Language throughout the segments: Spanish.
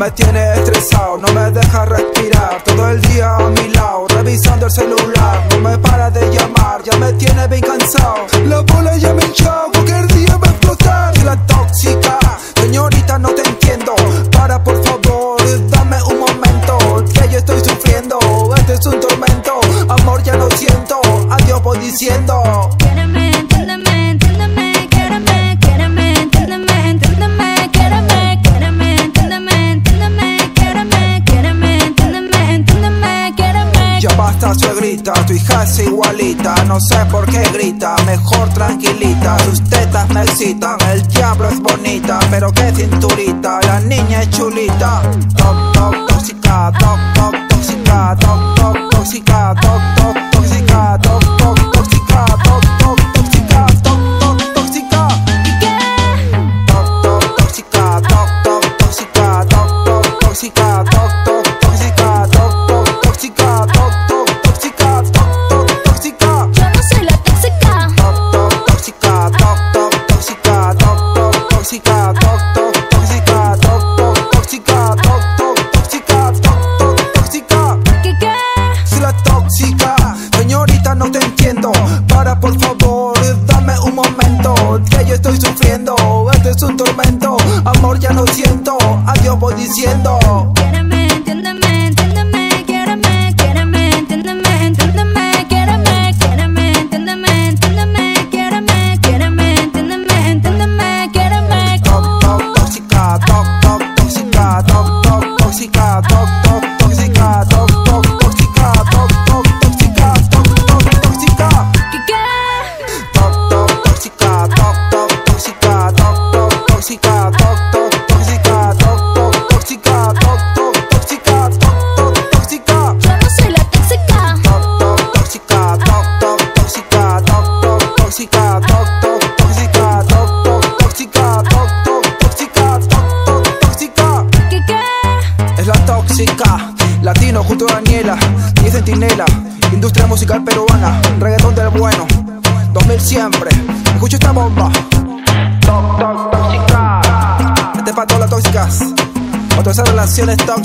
matière solita, sus tetas me el diablo es bonita, pero qué cinturita, la niña es chulita, top, top, tóxica, top.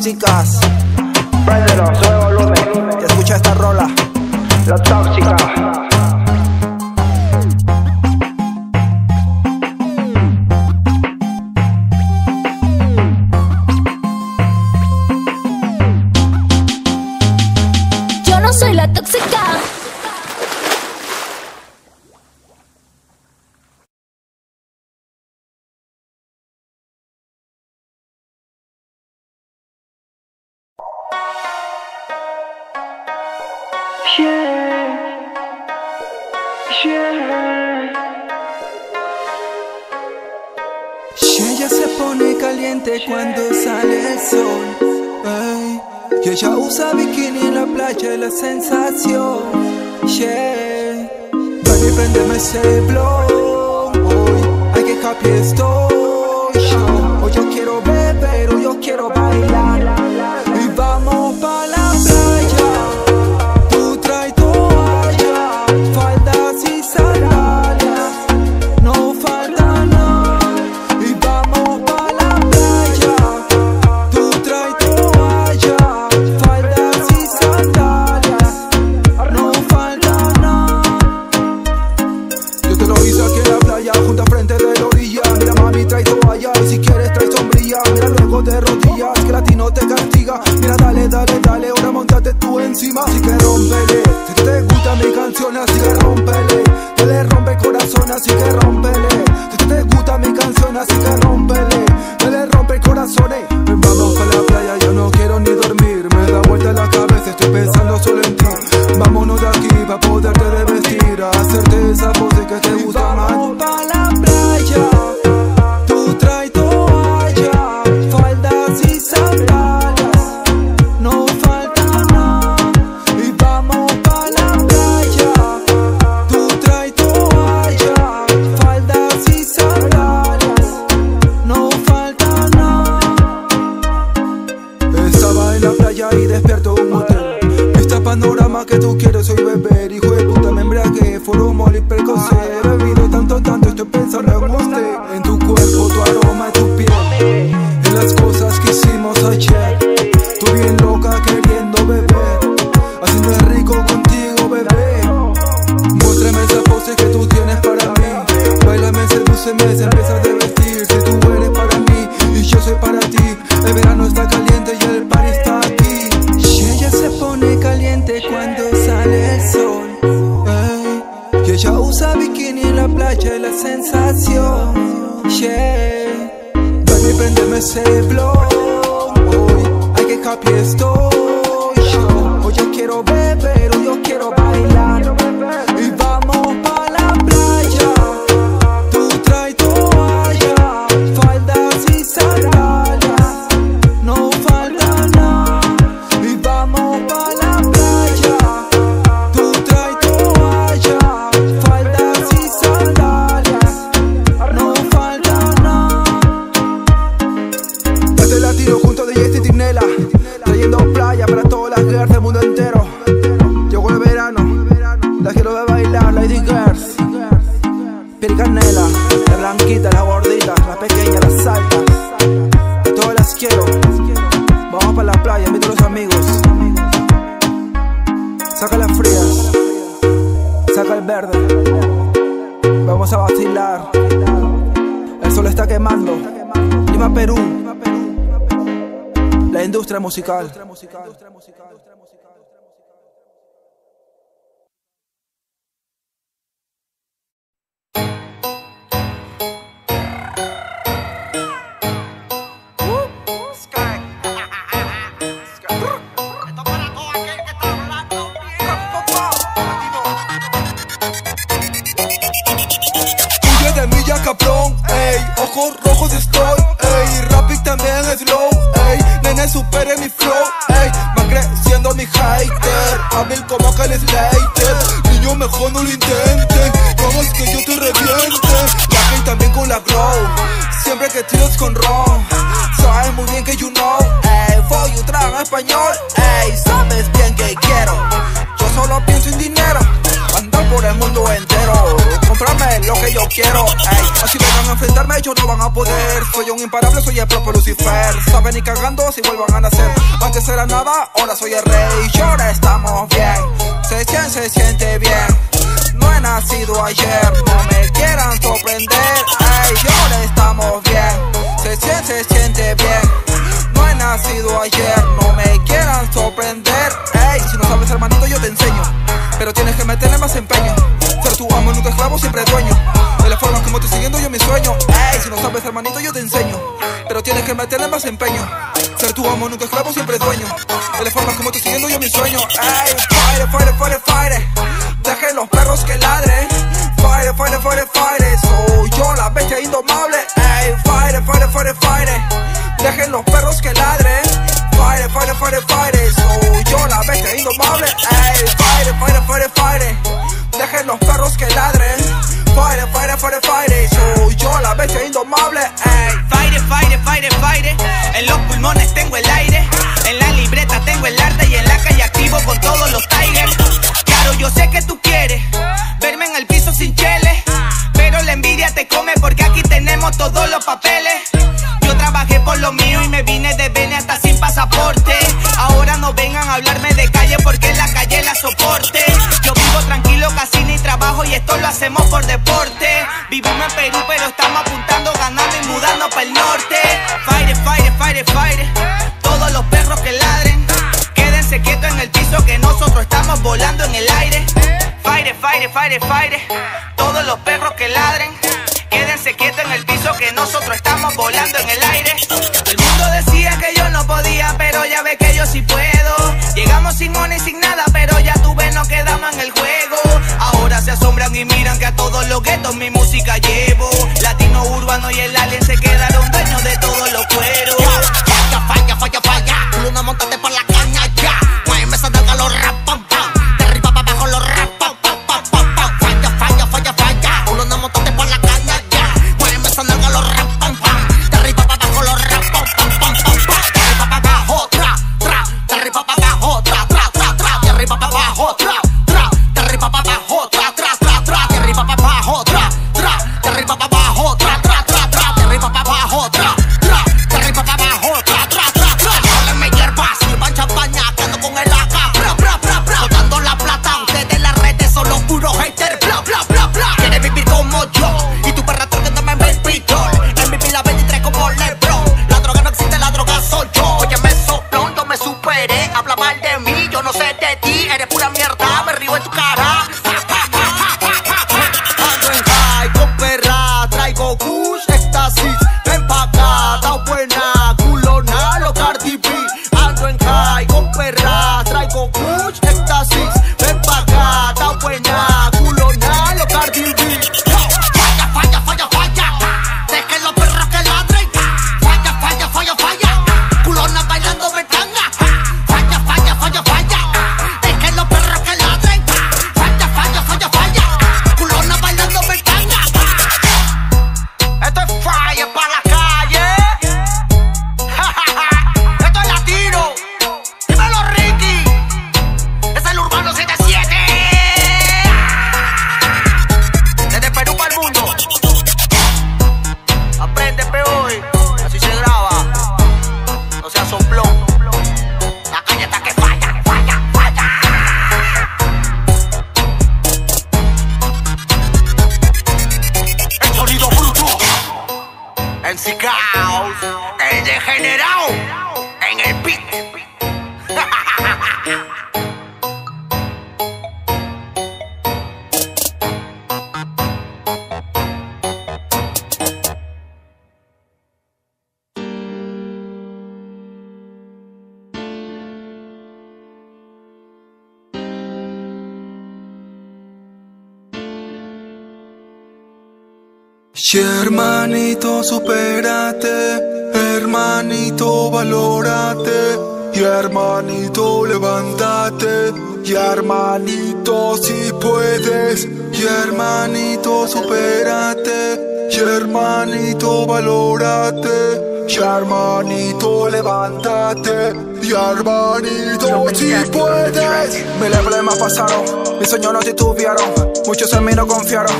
Relaciones quiero musical. Huye enfrentarme, no van a poder. Soy un imparable, soy el propio Lucifer. Saben y cagando si vuelvan a nacer. Antes era nada, ahora soy el rey. Y ahora estamos bien. Se siente, se siente bien. No he nacido ayer, no me quieran sorprender. Ey, ahora estamos bien. Se siente, se siente bien. No he nacido ayer, no me quieran sorprender. Si no sabes hermanito yo te enseño. Pero tienes que meterle más empeño. Ser tu amo, nunca esclavo, siempre dueño. De la forma como estoy siguiendo yo mi sueño. Ey, si no sabes hermanito yo te enseño. Pero tienes que meterle más empeño. Ser tu amo, nunca esclavo, siempre dueño. De la forma como estoy siguiendo yo mi sueño. Ey, fire, fire, fire, fire. Dejen los perros que ladren. Fire, fire, fire, fire. Soy yo la bestia indomable. Ey, fire, fire, fire, fire. Dejen los perros que ladren. Fire, fire, fire, fire. Soy yo la bestia indomable. Ey, fire, fire, fire, fire. Dejen los perros que ladren. Fire, fire, fire, fire. Soy yo la bestia indomable. Ey. Fire, fire, fire, fire. En los pulmones tengo el aire. En la libreta tengo el arte y en la calle activo con todos los tigers. Claro, yo sé que tú por deporte. Vivimos en Perú, pero estamos apuntando, ganando y mudando para el norte. Fire, fire, fire, fire. Todos los perros que ladren, quédense quietos en el piso que nosotros estamos volando en el aire. Fire, fire, fire, fire. Todos los perros que ladren. Quédense quietos en el piso que nosotros estamos volando en el aire. Mi música llevo. Y hermanito, supérate, hermanito, valórate, y hermanito, levántate, y hermanito, si puedes, y hermanito, supérate, y hermanito, valórate, y hermanito, levántate, y hermanito si puedes. De problemas pasaron, mis sueños no titubearon, muchos en mí no confiaron.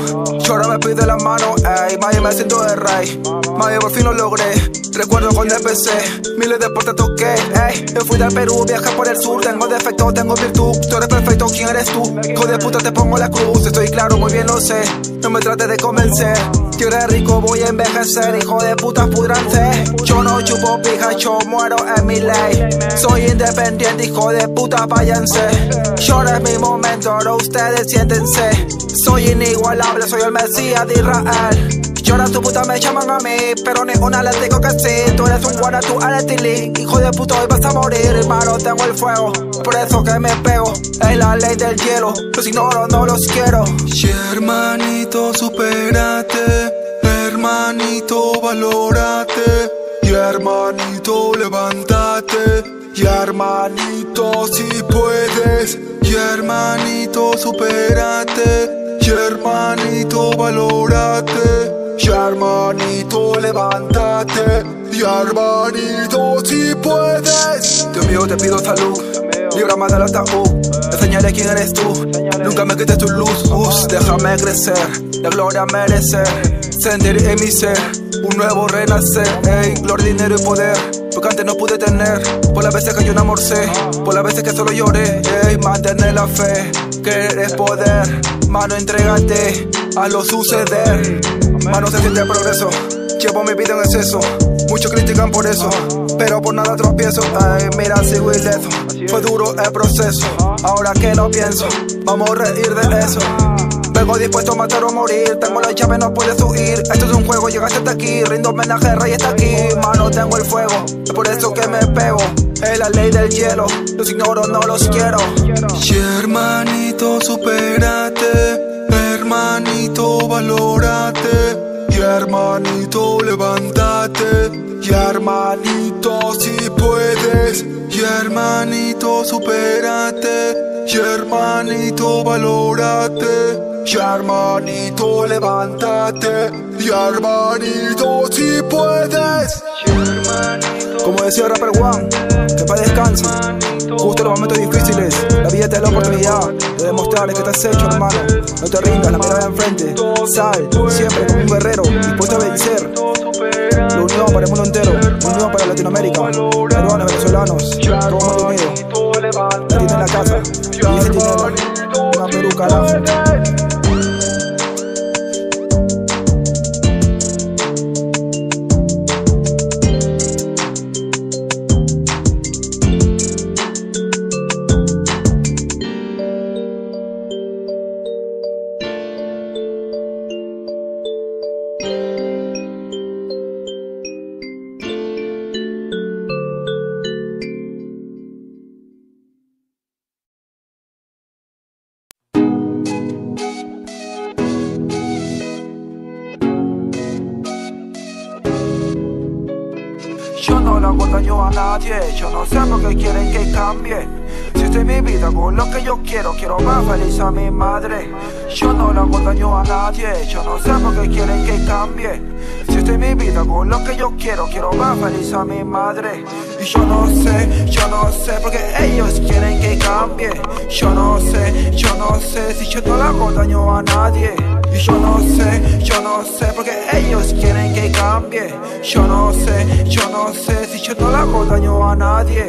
Ahora me pide la mano, ey, Maya me siento de rey. Maya por fin lo logré, recuerdo cuando empecé, miles de puertas toqué, ey. Me fui del Perú, viajé por el sur, tengo defecto, tengo virtud. Tú eres perfecto, ¿quién eres tú? Hijo de puta, te pongo la cruz, estoy claro, muy bien lo sé. No me trates de convencer, yo eres rico, voy a envejecer, hijo de puta, pudranse. Yo no chupo pija, yo muero en mi ley. Soy independiente, hijo de puta, váyanse. Llora es mi momento, ahora ustedes siéntense. Soy inigualable, soy el Mesías de Israel. Llora tu puta, me llaman a mí, pero ni una le digo que sí. Tú eres un guana, tú eres. Hijo de puta, hoy vas a morir, hermano, tengo el fuego. Por eso que me pego, es la ley del hielo. Los ignoro, no los quiero. Y hermanito, supérate. Hermanito, valórate. Y hermanito, levántate. Y hermanito, si puedes. Y hermanito, supérate. Y hermanito, valórate. Levántate. Y hermanito, si puedes. Dios mío, te pido salud. Líbrame del ataúd. Enseñaré quién eres tú. Nunca me quites tu luz. Us, déjame crecer. La gloria merecer. Sentir en mi ser. Un nuevo renacer. Ey, gloria, dinero y poder. Porque antes no pude tener. Por las veces que yo no amorcé. Por las veces que solo lloré. Ey, mantener la fe. Que eres poder. Mano, entrégate a lo suceder. Mano, se siente el progreso. Llevo mi vida en exceso. Muchos critican por eso, pero por nada tropiezo. Ay, mira, sigo ileso. Fue duro el proceso. Ahora que lo pienso, vamos a reír de eso. Vengo dispuesto a matar o morir. Tengo la llave, no puedes huir. Esto es un juego, llegaste hasta aquí. Rindo homenaje, rey está aquí. Mano, tengo el fuego. Es por eso que me pego. Es la ley del hielo. Los ignoro, no los quiero. Y hermanito, supérate. Hermanito, valórate. Hermanito, levántate. Y hermanito, si puedes. Y hermanito, supérate. Y hermanito, valórate. Y hermanito, levántate. Y hermanito, si puedes. Como decía Rapper One, que para descanse. Justo en los momentos difíciles, la vida te da la oportunidad de demostrarles que estás hecho, hermano. No te rindas, la mirada enfrente. Sal, siempre como un guerrero, dispuesto a vencer. La unión para el mundo entero, unión para Latinoamérica, peruanos, venezolanos, todo mundo unido. La tiene en la casa, y ese dinero, una Perú, carajo. Quiero, quiero más feliz a mi madre. Yo no le hago daño a nadie, yo no sé por qué quieren que cambie. Si estoy mi vida con lo que yo quiero, quiero más feliz a mi madre. Y yo no sé, yo no sé por qué ellos quieren que cambie. Yo no sé, yo no sé si yo no le hago daño a nadie. Y yo no sé, yo no sé porque ellos quieren que cambie. Yo no sé, yo no sé si yo no le hago daño a nadie.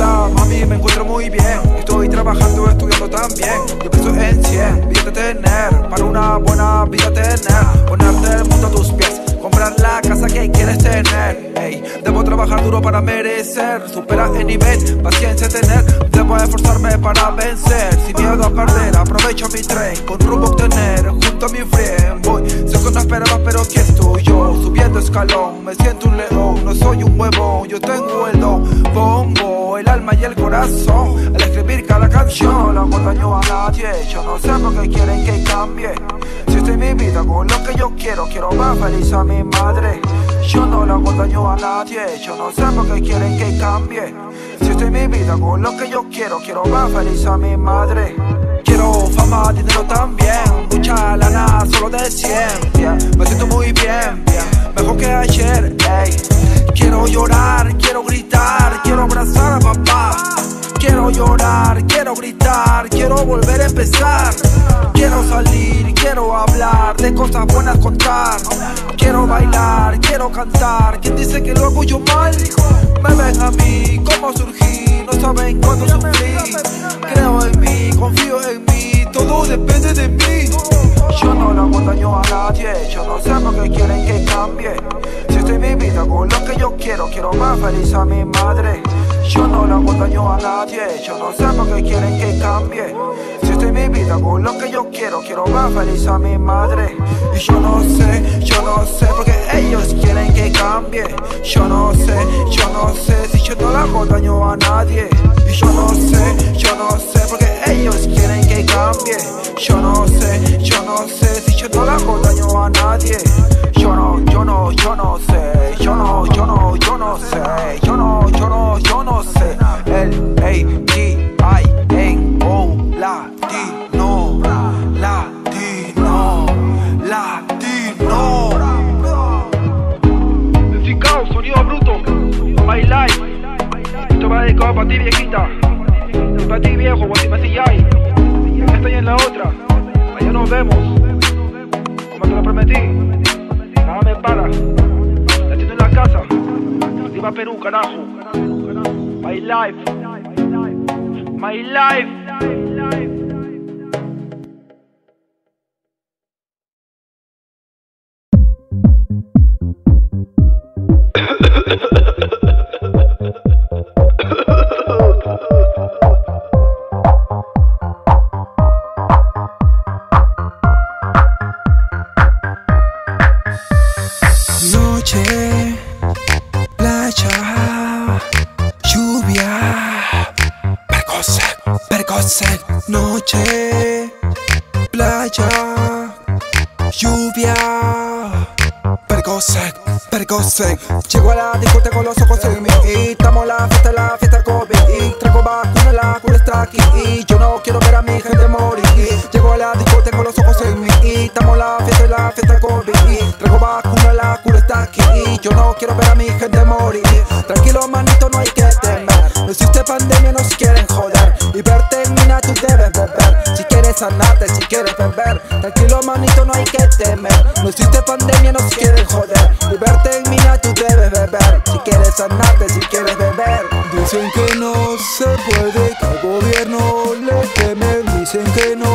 Mami, me encuentro muy bien. Estoy trabajando, estudiando también. Yo pienso en 100, vida tener. Para una buena vida tener. Ponerte el mundo a tus pies. Comprar la casa que quieres tener. Debo trabajar duro para merecer. Superar el nivel, paciencia tener. Debo esforzarme para vencer. Sin miedo a perder, aprovecho mi tren. Con rumbo a obtener, junto a mi friend. Voy, sé que no esperaba, pero aquí estoy yo. Subiendo escalón, me siento un león. No soy un huevón, yo tengo el don. El alma y el corazón. Al escribir cada canción, no hago daño a nadie. Yo no sé por qué quieren que cambie. Si estoy mi vida con lo que yo quiero, quiero más feliz a mi madre. Yo no le hago daño a nadie, yo no sé por qué quieren que cambie. Si estoy mi vida con lo que yo quiero, quiero más feliz a mi madre. Quiero fama, dinero también, mucha lana, solo de 100. yeah. Me siento muy bien, bien, mejor que ayer, ey. Quiero llorar, quiero gritar, quiero abrazar a papá. Quiero llorar, quiero gritar, quiero volver a empezar. Quiero salir, quiero hablar, de cosas buenas contar. Quiero bailar, quiero cantar. ¿Quién dice que lo hago yo mal? Me ven a mí, cómo surgí, no saben cuándo sufrí. Creo en mí, confío en mí, todo depende de mí. Yo no le hago daño a nadie, yo no sé por qué quieren que cambie. Si estoy mi vida con lo que yo quiero, quiero más feliz a mi madre. Yo no le hago daño a nadie, yo no sé por qué quieren que cambie. Si estoy mi vida con lo que yo quiero, quiero más feliz a mi madre. Y yo no sé, yo no sé por qué ellos quieren que cambie. Yo no sé, yo no sé si yo no le hago daño a nadie. Yo no sé, yo no sé por qué ellos quieren que cambie. Yo no sé, yo no sé si yo no le hago daño a nadie. Yo no, yo no, yo no sé. Yo no, yo no, yo no sé. Yo no, yo no, yo no sé. El A G I N O Latino, dedicado para ti, viejita. Y para ti, viejo, Guatimacillay. Esta y en la otra. Allá nos vemos. Como te lo prometí. Nada me para. La tiene en la casa. Viva Perú, carajo. My Life. My Life. Percocet. Llego a la discoteca con los ojos en mí y estamos la fiesta, la fiesta COVID y traigo vacuna, la cura está aquí y yo no quiero ver a mi gente morir. Llego a la discoteca con los ojos en mí y estamos la fiesta, la fiesta COVID y traigo vacuna, la cura está aquí y yo no quiero ver a mi gente morir. Tranquilo manito, no hay que temer. No existe pandemia, nos quieren joder y verte mina tú debes beber. Si quieres sanarte, si quieres beber, tranquilo manito, no hay que temer. No existe pandemia, puede, que al gobierno le temen. Dicen que no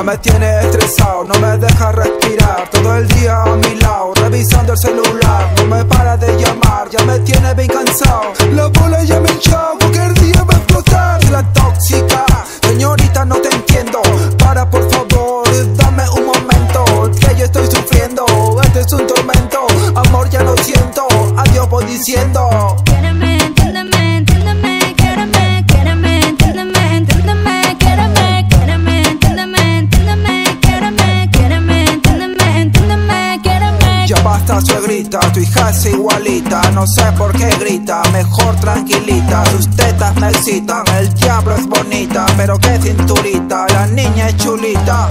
Ya me tiene estresado, no me deja respirar. Todo el día a mi lado, revisando el celular. No me para de llamar, ya me tiene bien cansado. La bola ya me hinchado, cualquier día va a explotar. La tóxica no sé por qué grita, mejor tranquilita, sus tetas me excitan, el diablo es bonita, pero qué cinturita, la niña es chulita.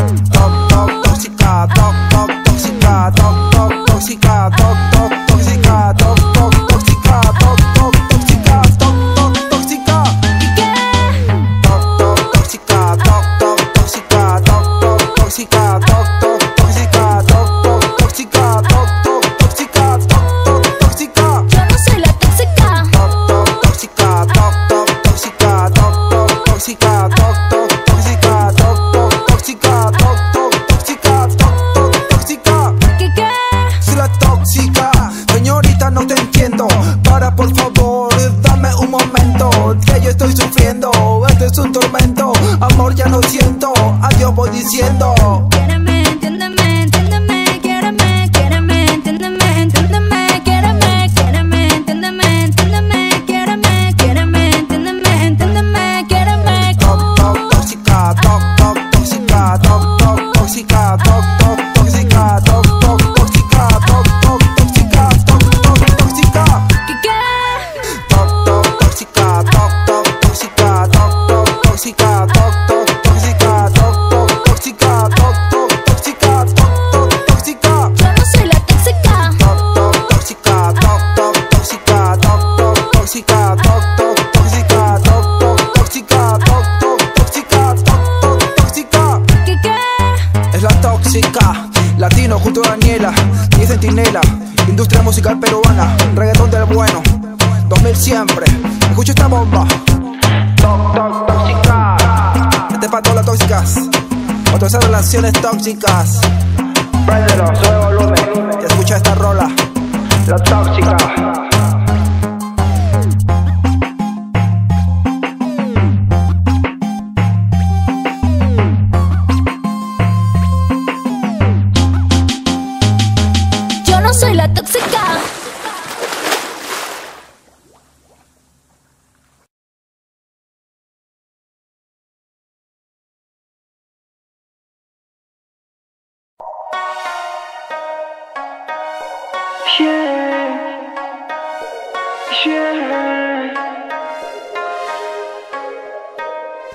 Yeah.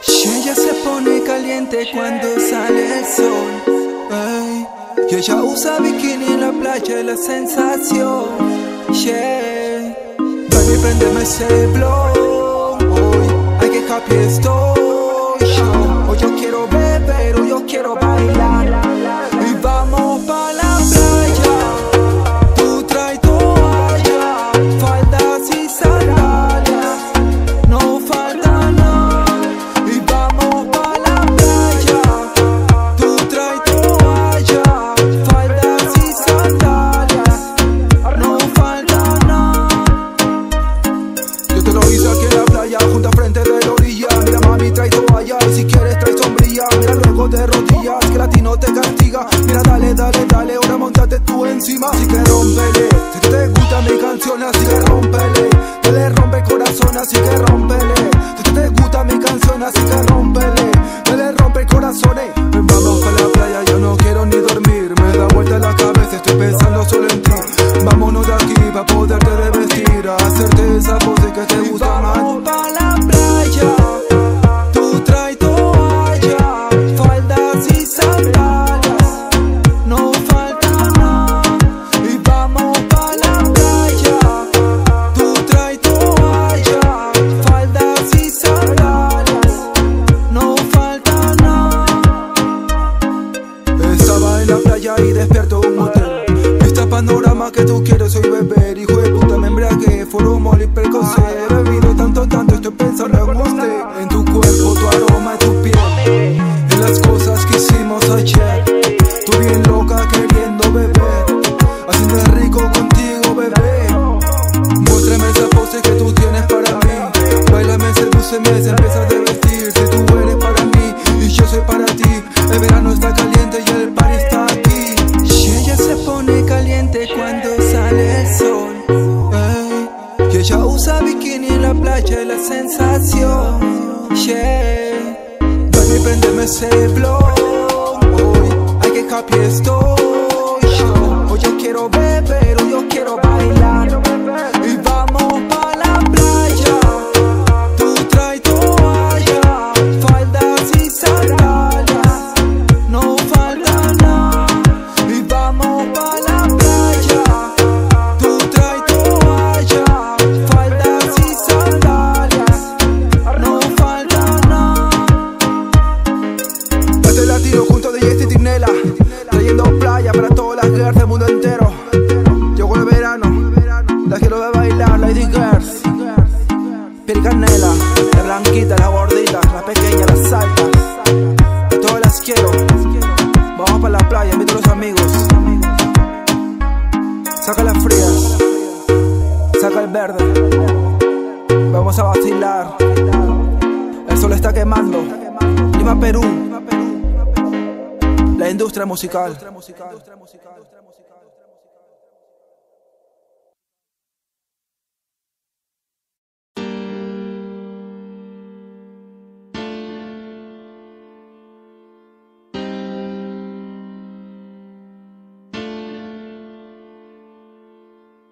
Ella se pone caliente cuando sale el sol. Ey. Y ella usa bikini en la playa, la sensación. Yeah. Baby, prendeme ese blow. Hoy hay que happy estoy. Hoy yo quiero beber, hoy yo quiero bailar. que tú quieres, soy invito a los amigos. Saca las frías Saca el verde. Vamos a vacilar. El sol está quemando. Lima, Perú. La industria musical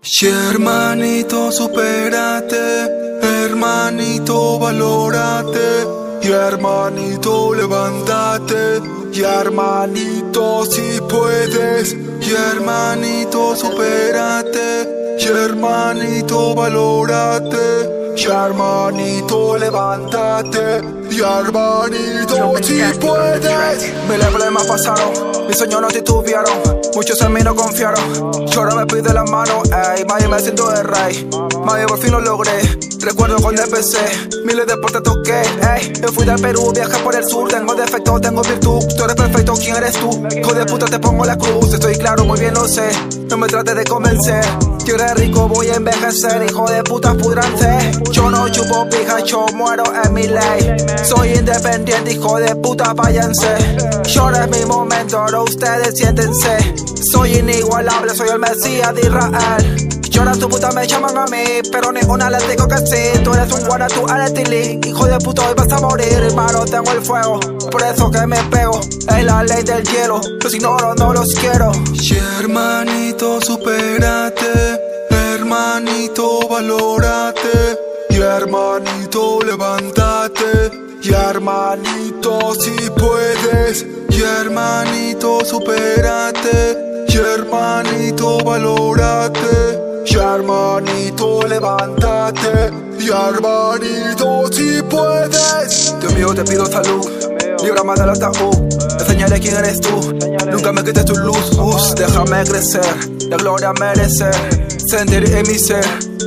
Y hermanito, supérate, hermanito, valórate, y hermanito, levántate, y hermanito, si puedes, y hermanito, supérate, y hermanito, valórate, y hermanito, levántate, y hermanito, si puedes. Miles de problemas pasaron, mis sueños no titubearon, muchos en mí no confiaron. Yo ahora me pide la mano, ey, Maya me siento de rey. Maya por fin lo logré, recuerdo cuando empecé, miles de puertas toqué, ey. Yo fui del Perú, viajé por el sur, tengo defecto, tengo virtud. Tú eres perfecto, ¿quién eres tú? Hijo de puta, te pongo la cruz, estoy claro, muy bien lo sé. No me trates de convencer, yo eres rico, voy a envejecer, hijo de puta, pudranse. Yo no chupo pija, yo muero en mi ley. Soy independiente, hijo de puta, váyanse. Llora es mi momento, ahora ustedes siéntense. Soy inigualable, soy el Mesías de Israel. Llora tu puta, me llaman a mí, pero ni una le digo que sí. Tú eres un guana, tú eres. Hijo de puta, hoy vas a morir, hermano, tengo el fuego. Por eso que me pego, es la ley del hielo. Los ignoro, no los quiero. Y hermanito, supérate, hermanito, valórate, y hermanito, levántate, y hermanito, si puedes, y hermanito, supérate, y hermanito, valórate, y hermanito, levántate, y hermanito, si puedes. Dios mío, te pido salud. Líbrame del ataúd. Enseñale quién eres tú. Nunca me quites tu luz. Us, déjame crecer. La gloria merecer. Sentir en mi ser.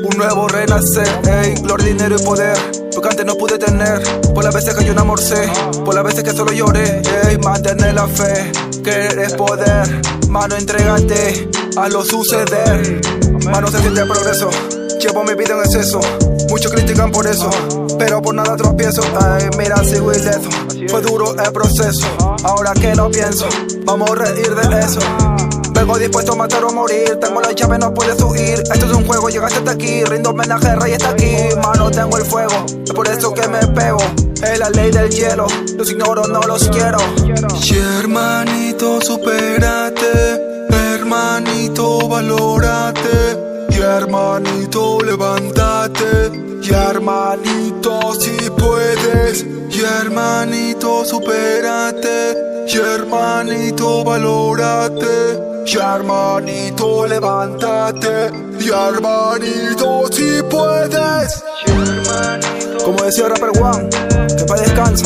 Un nuevo renacer. Ey, gloria, dinero y poder. Porque antes no pude tener. Por las veces que yo no amorcé. Por las veces que solo lloré. Ey, mantener la fe. Que eres poder. Mano, entrégate. A lo suceder. Mano, se siente progreso. Llevo mi vida en exceso. Muchos critican por eso, pero por nada tropiezo. Ay, mira, sigo ileso. Fue duro el proceso. Ahora que lo pienso, vamos a reír de eso. Vengo dispuesto a matar o morir. Tengo la llave, no puedes huir. Esto es un juego, llegaste hasta aquí. Rindo homenaje, rey está aquí. Mano, tengo el fuego. Es por eso que me pego. Es la ley del hielo. Los ignoro, no los quiero. Y hermanito, supérate, hermanito, valórate, y hermanito, levántate, y hermanito, si puedes, y hermanito, supérate, y hermanito, valórate, hermanito, levántate, y hermanito, si puedes. Como decía Rapper One, que para descanse.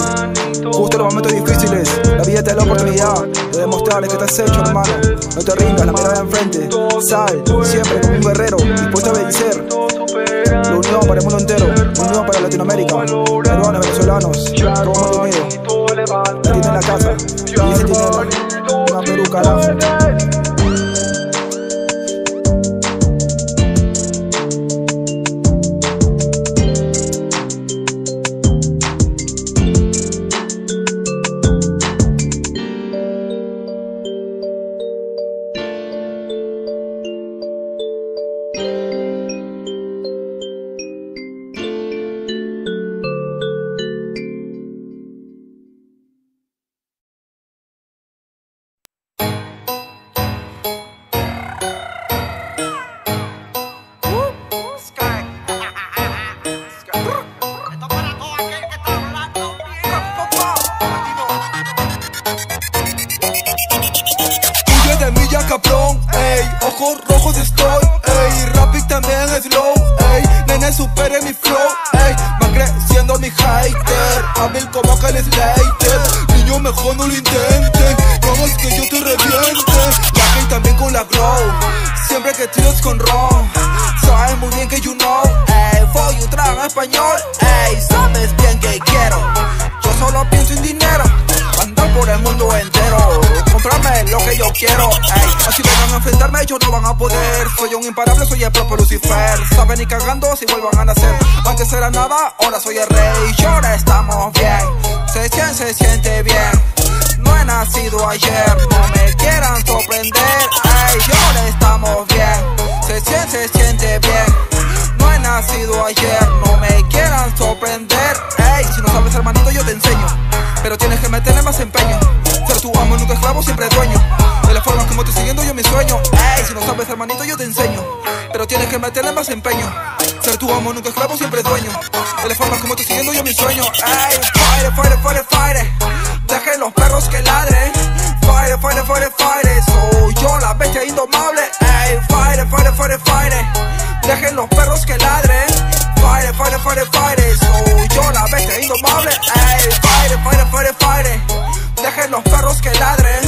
Justo en los momentos difíciles, la vida te da la oportunidad de demostrarles que estás hecho, hermano. No te rindas, la mirada enfrente. Sal, siempre como un guerrero, dispuesto a vencer. La unión para el mundo entero, unión para Latinoamérica, peruanos, venezolanos, todo el mundo unido. La tiene en la casa, y ese tiene una Perú, carajo. Quiero, ey, así vengan a enfrentarme, ellos no van a poder, soy un imparable, soy el propio Lucifer, saben ni cagando si vuelvan a nacer, antes era nada, ahora soy el rey, y ahora estamos bien, se siente, se siente bien, no he nacido ayer, no me quieran sorprender, ey, y ahora estamos bien, se siente, se siente bien. No he nacido ayer, no me quieran sorprender. Si no sabes, hermanito, yo te enseño. Pero tienes que meterle más empeño. Ser tu amo, nunca esclavo, siempre dueño. De la forma como estoy siguiendo yo mi sueño. Ey, si no sabes, hermanito, yo te enseño. Pero tienes que meterle más empeño. Ser tu amo, nunca esclavo, siempre dueño. De la forma como estoy siguiendo yo mi sueño. Ey, fire, fire, fire, fire. Dejen los perros que ladren. Fire, fire, fire, fire. Soy yo la bestia indomable. Ey, fire, fire, fire, fire. Dejen los perros que ladren. Fire, fire, fire, fire. Soy yo la bestia indomable. Ey, fire, fire, fire, fire. Dejen los perros que ladren.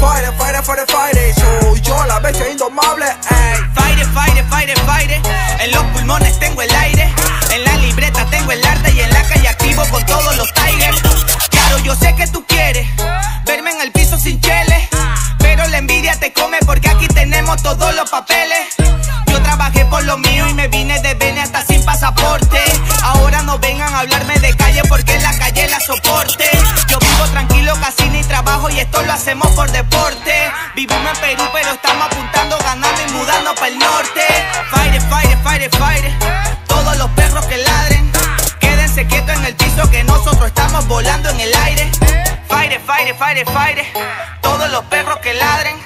Fire, fire, fire, fire. Soy yo la bestia indomable. Ey. Fire, fire, fire, fire. En los pulmones tengo el aire. En la libreta tengo el arte y en la calle activo con todos los tigers. Claro, yo sé que tú quieres verme en el piso sin chele. Pero la envidia te come porque aquí tenemos todos los papeles. Trabajé por lo mío y me vine de Bene hasta sin pasaporte. Ahora no vengan a hablarme de calle porque en la calle la soporte. Yo vivo tranquilo, casi ni trabajo y esto lo hacemos por deporte. Vivimos en Perú, pero estamos apuntando, ganando y mudando para el norte. Fire, fire, fire, fire. Todos los perros que ladren. Quédense quietos en el piso que nosotros estamos volando en el aire. Fire, fire, fire, fire. Todos los perros que ladren.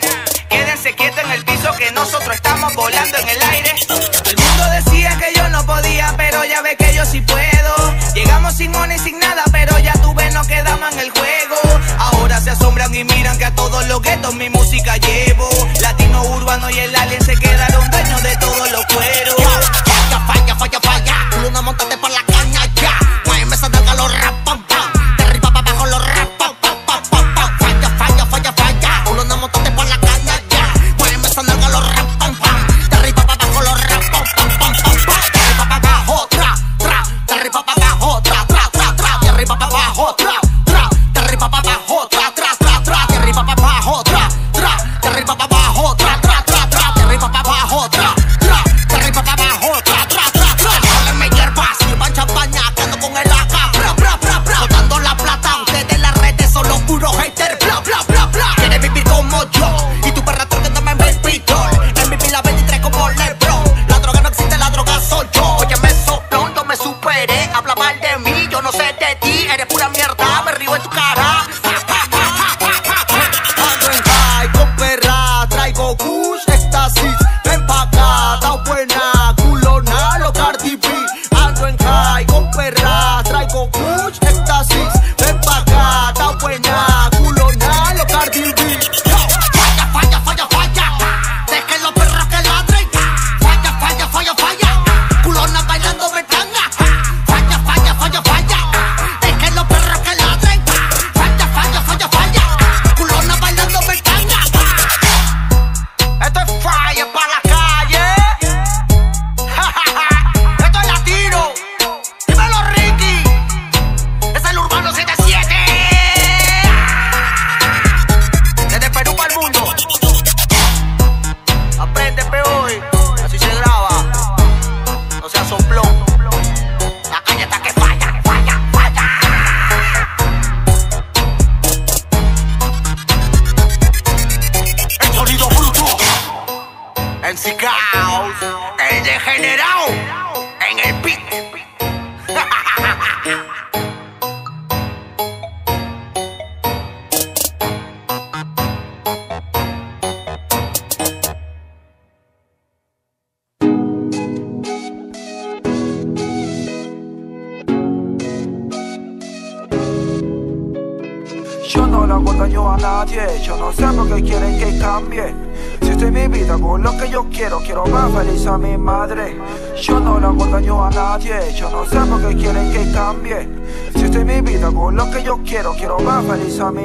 Quédense quietos en el piso que nosotros estamos volando en el aire. El mundo decía que yo no podía, pero ya ve que yo sí puedo. Llegamos sin money, sin nada, pero ya tú ves, no quedamos en el juego. Ahora se asombran y miran que a todos los guetos mi música llevo. Latino urbano y el alien se quedaron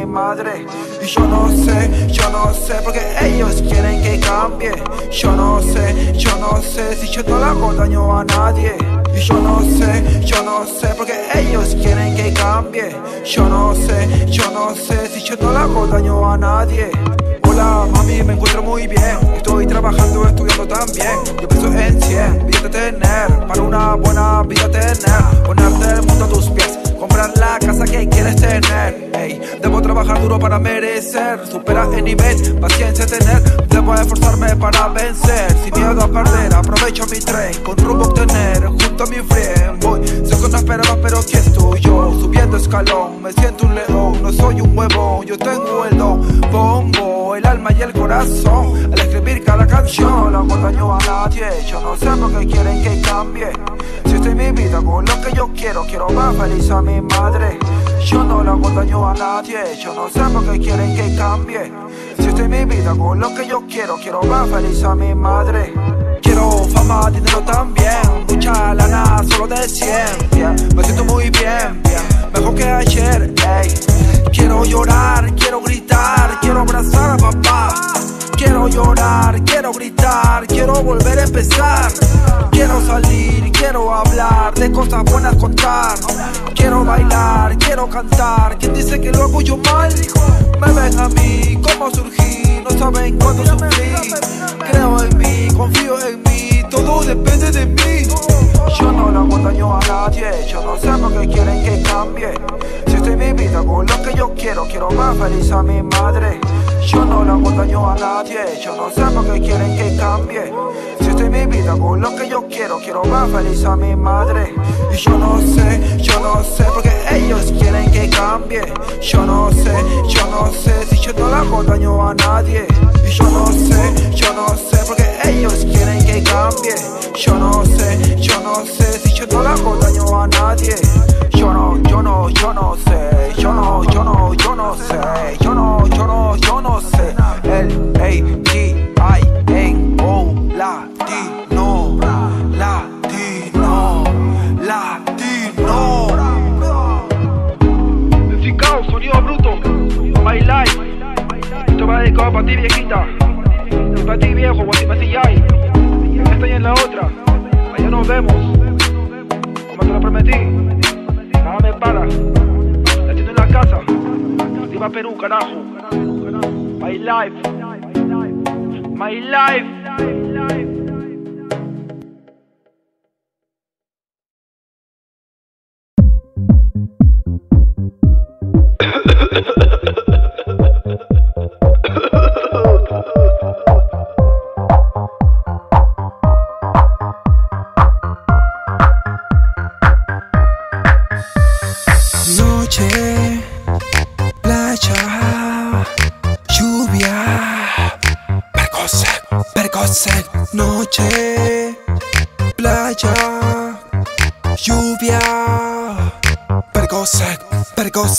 madre. Y yo no sé, yo no sé por qué ellos quieren que cambie. Yo no sé, yo no sé si yo no le hago daño a nadie. Y yo no sé, yo no sé por qué ellos quieren que cambie. Yo no sé, yo no sé si yo no le hago daño a nadie. Hola mami, me encuentro muy bien Estoy trabajando, estudiando también Yo pienso en 100, vida tener Para una buena vida tener Ponerte el mundo a tus pies Comprar la casa que quieres tener Ey, Debo trabajar duro para merecer Supera el nivel, paciencia tener. Debo esforzarme para vencer. Sin miedo a perder, aprovecho mi tren. Con rumbo a obtener, junto a mi friend. Voy, sé que no pero aquí estoy yo. Subiendo escalón, me siento un león. No soy un huevón, yo tengo el don. Pongo el alma y el corazón Al escribir cada canción. No hago daño a nadie Yo no sé por qué quieren que cambie. Si estoy mi vida con lo que yo quiero Quiero más feliz a mi madre. Yo no le hago daño a nadie. Yo no sé por qué quieren que cambie. Si estoy mi vida con lo que yo quiero Quiero más feliz a mi madre. Quiero fama, dinero también. Mucha lana, solo de 100 bien. Me siento muy bien, bien Mejor que ayer, ey. Quiero llorar, quiero gritar Quiero abrazar a papá Quiero llorar, quiero gritar Quiero volver a empezar. Quiero salir, quiero hablar De cosas buenas contar. Quiero bailar, quiero cantar. ¿Quién dice que lo hago yo mal? Me ven a mí, cómo surgí. No saben cuánto sufrí. Creo en mí, confío en mí Todo depende de mí Yo no le hago daño a nadie Yo no sé por qué quieren que cambie. Si estoy mi vida con lo que yo quiero Quiero más feliz a mi madre. Yo no le hago daño a nadie Yo no sé por qué quieren que cambie. Si estoy mi vida con lo que yo quiero Quiero más feliz a mi madre. Y yo no sé, yo no sé por qué ellos quieren que cambie. Yo no sé, yo no sé si yo no le hago daño a nadie. Y yo no sé, yo no sé por qué ellos quieren que cambie Yo no sé, yo no sé si yo no le hago daño a nadie Yo no, yo no, yo no sé Yo no, yo no, yo no sé Yo no, yo no, yo no sé El A-T-I-N-O Latino Latino Latino Musical, sonido bruto, My Life. Esto va dedicado para ti, viejita. Para ti, viejo, Guatimacillay. Esta y en la otra. Allá nos vemos. Como te lo prometí. Nada me para. La tiene en la casa. Viva Perú, carajo. My Life. My Life.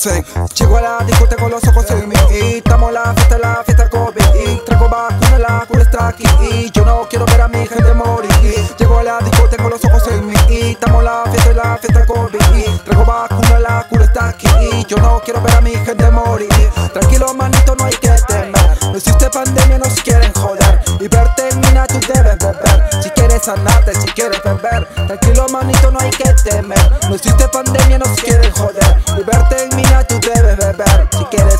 Llego a la discoteca con los ojos en mí y estamos la fiesta, la fiesta COVID y traigo vacuna, la cura está aquí y yo no quiero ver a mi gente morir. Llego a la discoteca con los ojos en mí y estamos la fiesta, la fiesta COVID y traigo vacuna, la cura está aquí y yo no quiero ver a mi gente morir. Tranquilo manito, no hay que temer. No existe pandemia, nos quieren joder y ver termina tú debes beber. Si quieres sanarte, si quieres beber, tranquilo manito, no hay que temer. No existe pandemia, nos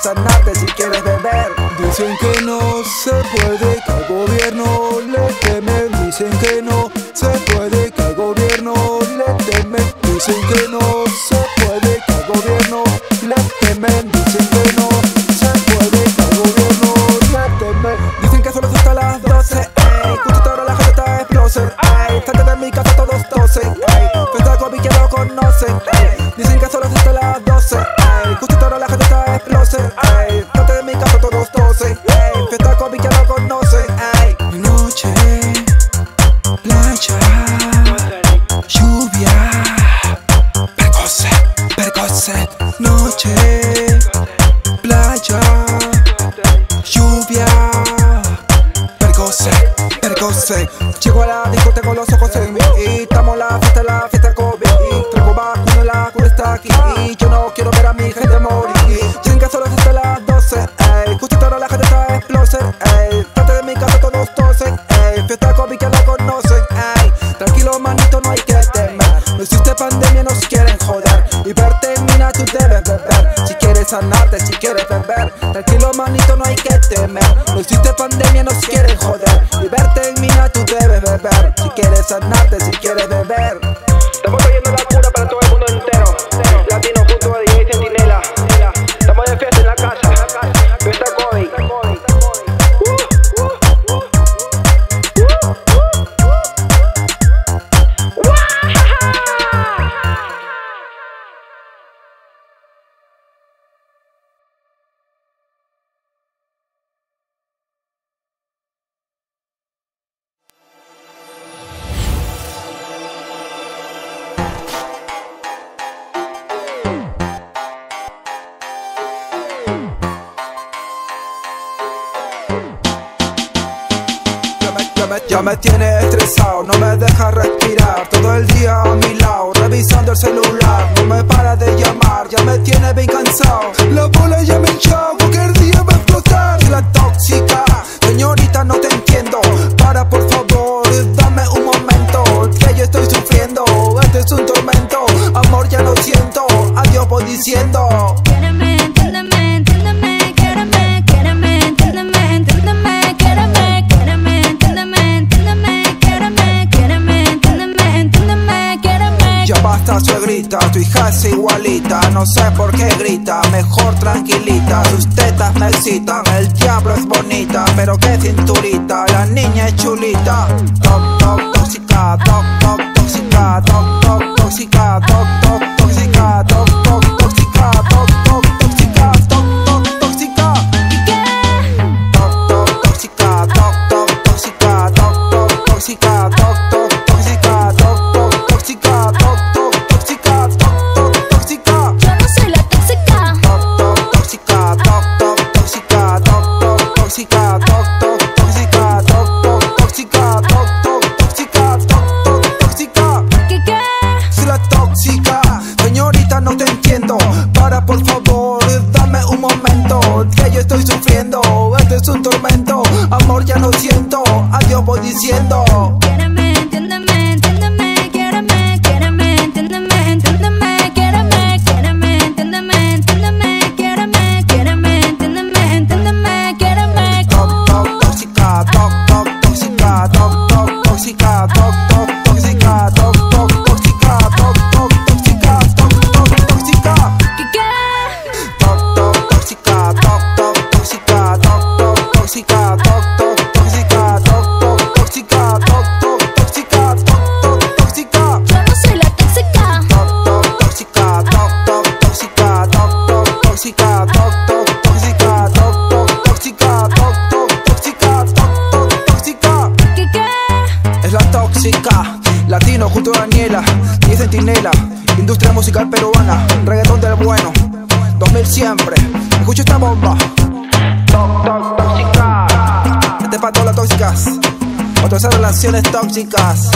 si quieres beber. Dicen que no se puede, que al gobierno le temen. Dicen que no se puede, que al gobierno le temen. Dicen que no quieren joder. Y verte mina tú debes beber. Si quieres sanarte, si quieres beber. Tranquilo manito no hay que temer. No existe pandemia, nos quieren joder. Y verte mina tú debes beber. Si quieres sanarte, si quieres beber. Estamos trayendo la cura tiene bonita. Toc, toc, tóxica, toc, toc, tóxica. Escucha esta bomba. Toc, toc, tóxica. Este es para todas las tóxicas. Otras relaciones tóxicas.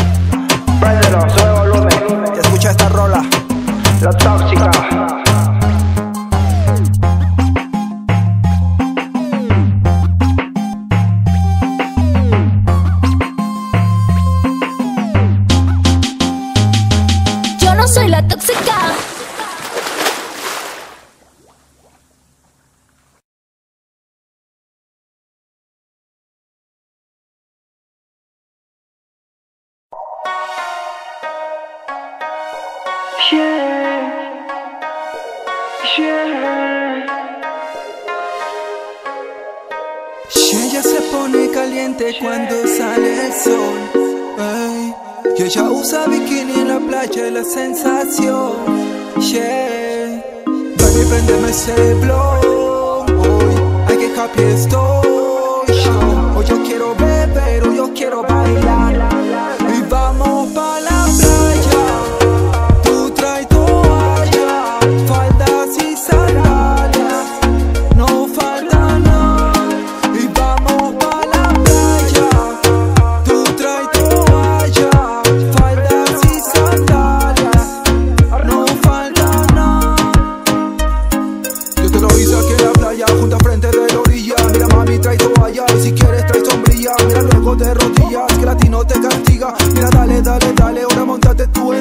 Préndelo, sube volumen. Y escucha esta rola. La tóxica.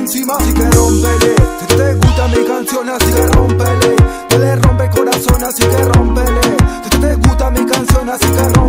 encima Así que rompele. Si te gusta mi canción así que rompele. Le rompe corazón así que rompele. Si te gusta mi canción así que rompele.